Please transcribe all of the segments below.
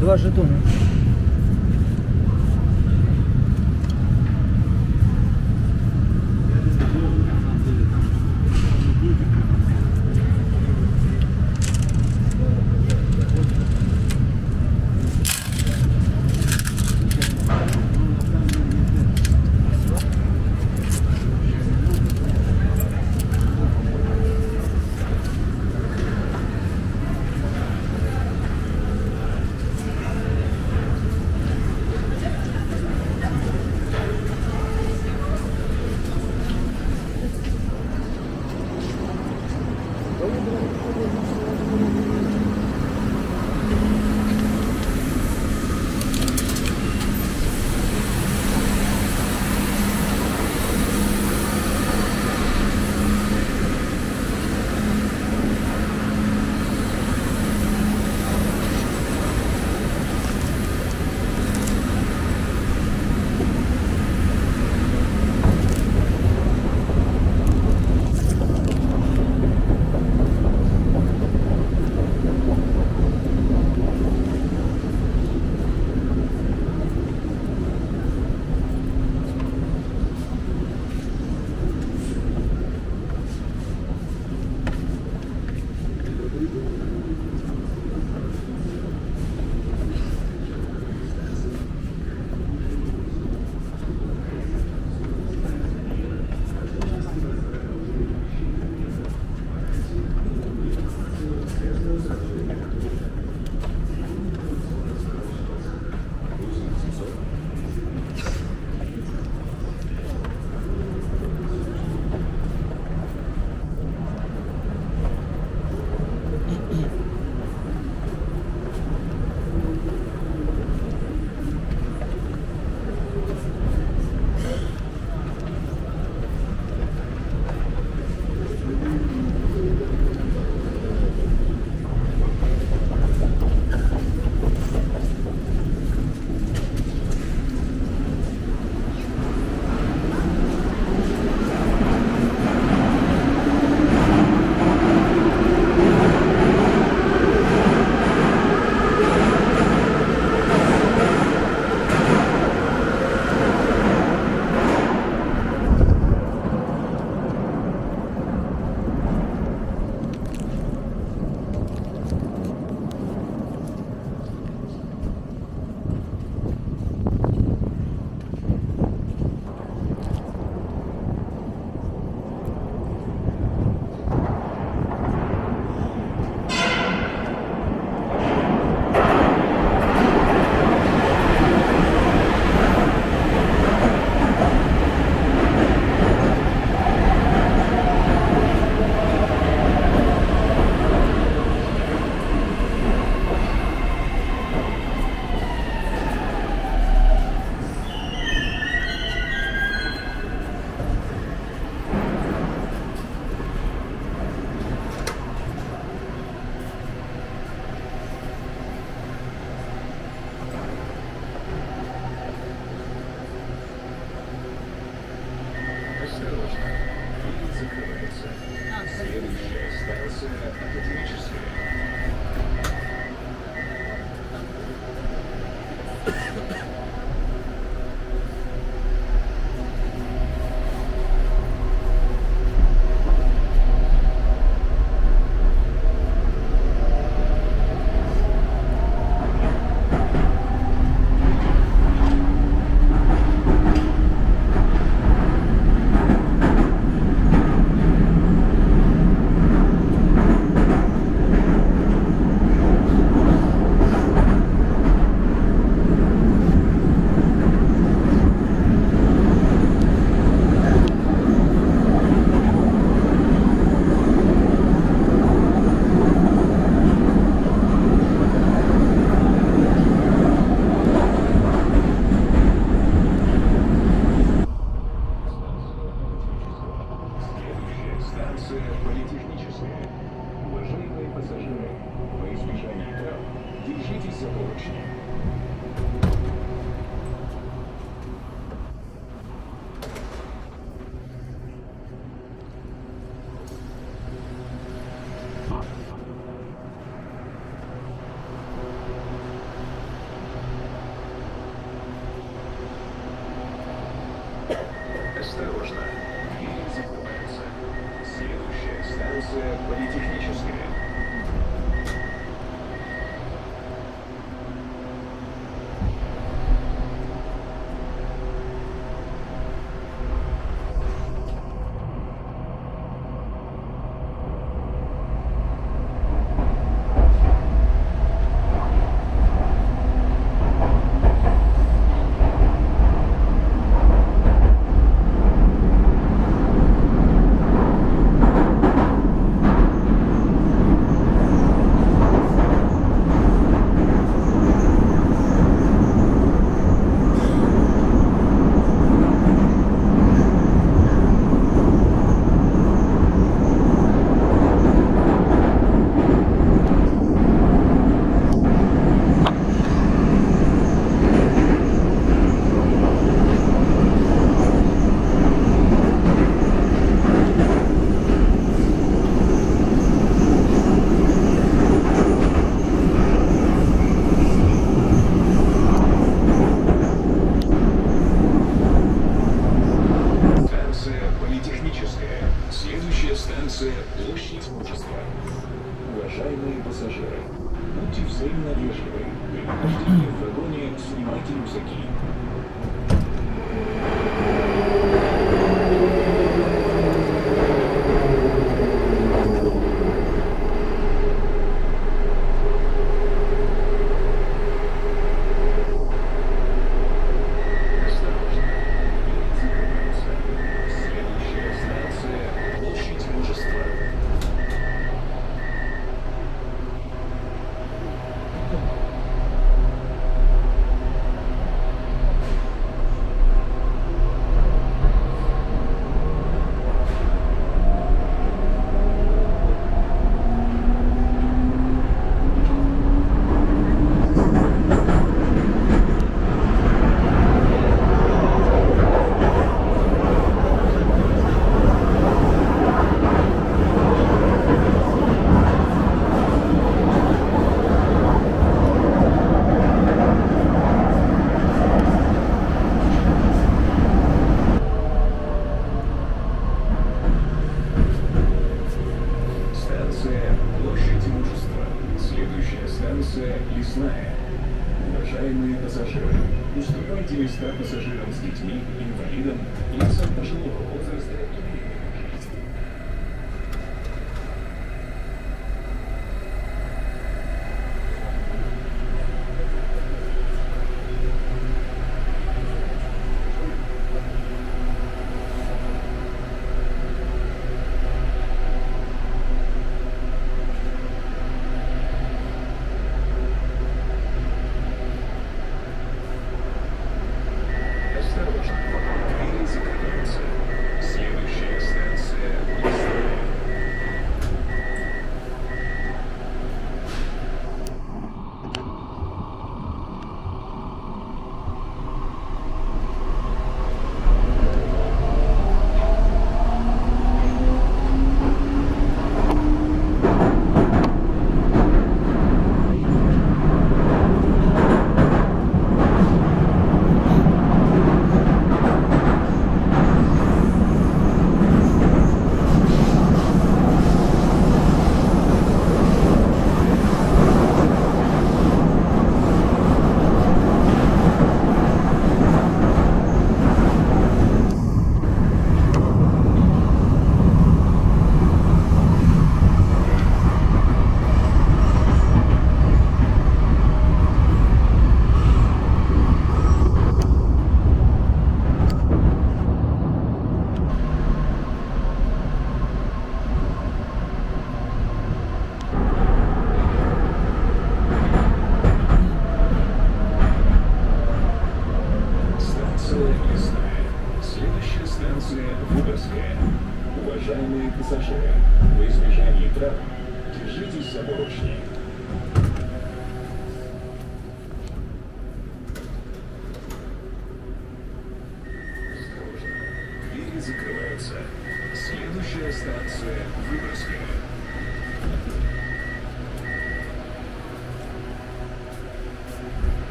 Два жетона.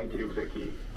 Вагоне снимайте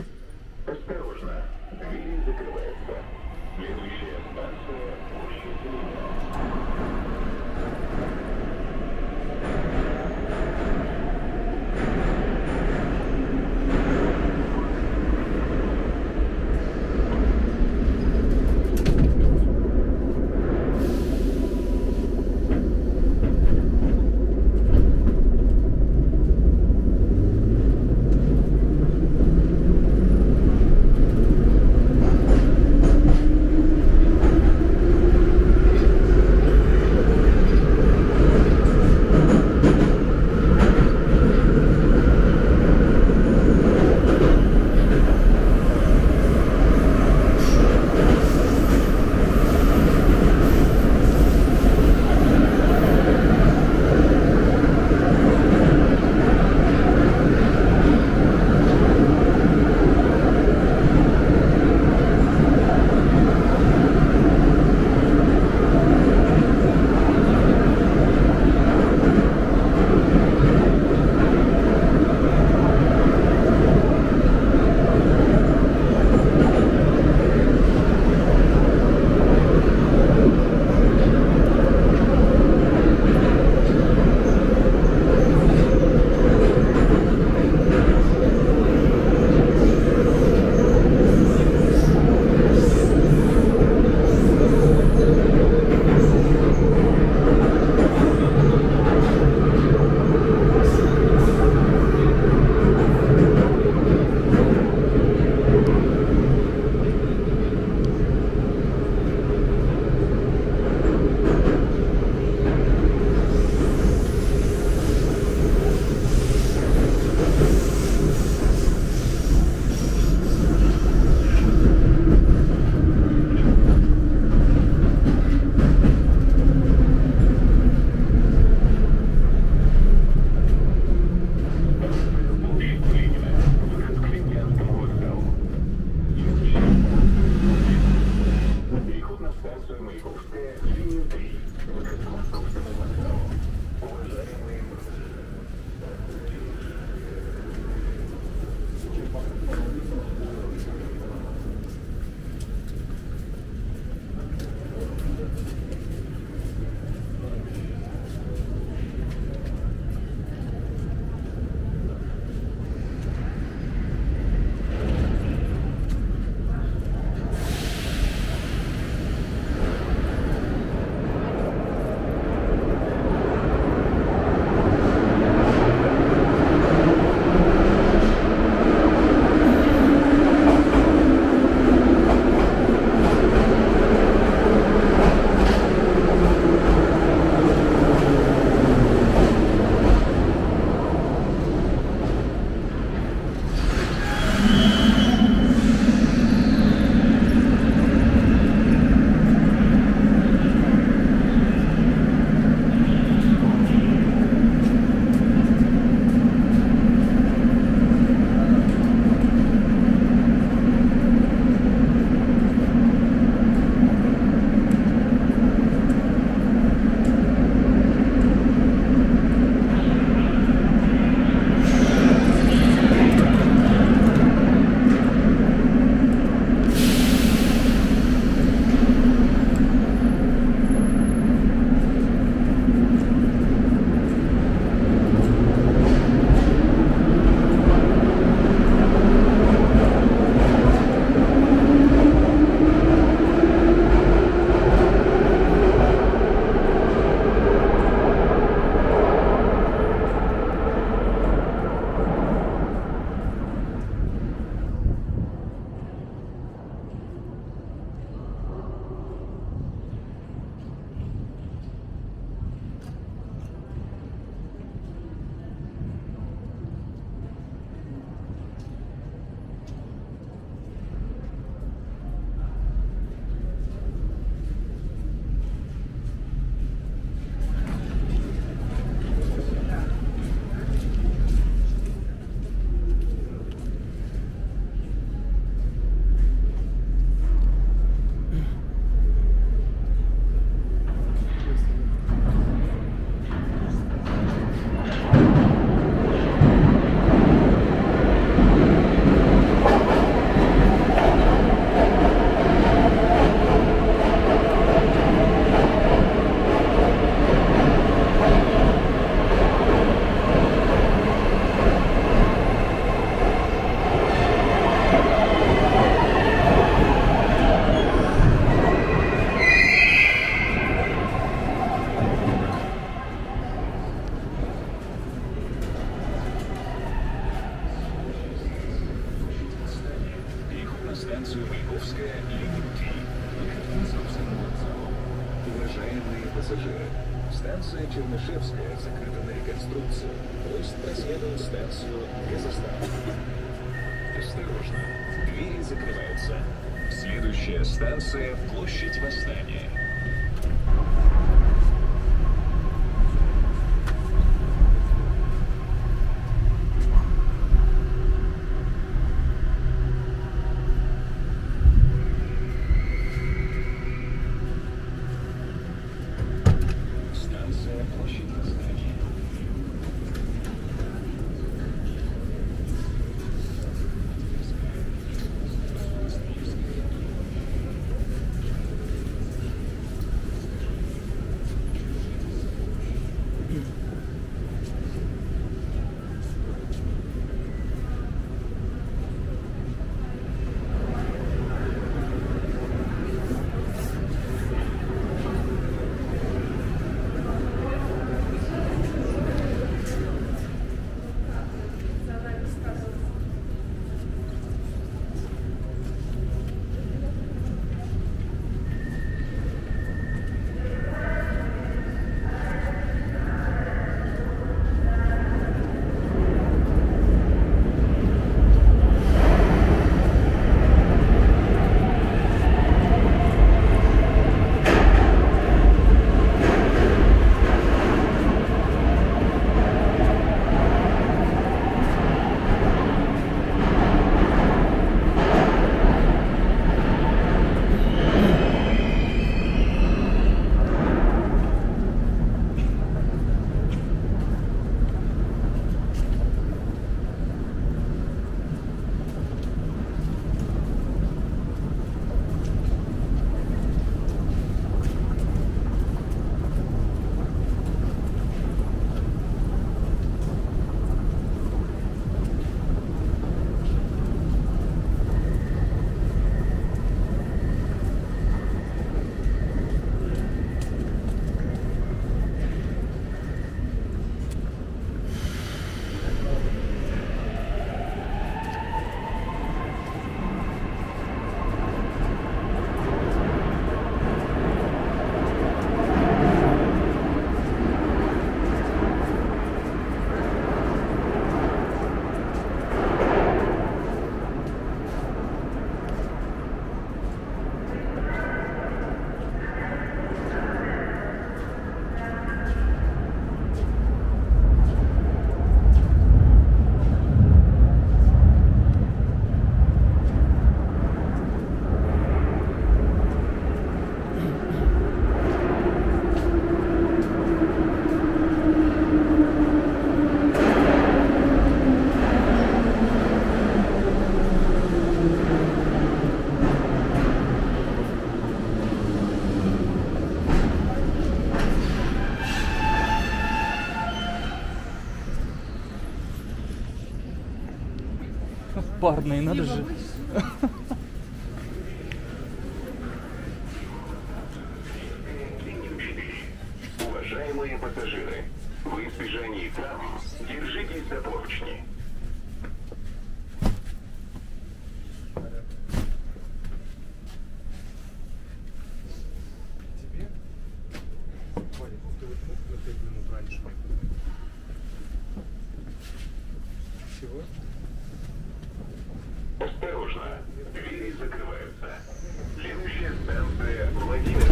парные, надо же. Уважаемые пассажиры, в избежании травм держитесь за поручни. Всего? Осторожно, двери закрываются. Следующая станция Владимир.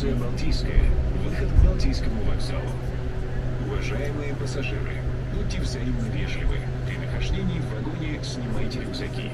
Станция Балтийская. Выход к Балтийскому вокзалу. Уважаемые пассажиры, будьте взаимно вежливы. При нахождении в вагоне снимайте рюкзаки.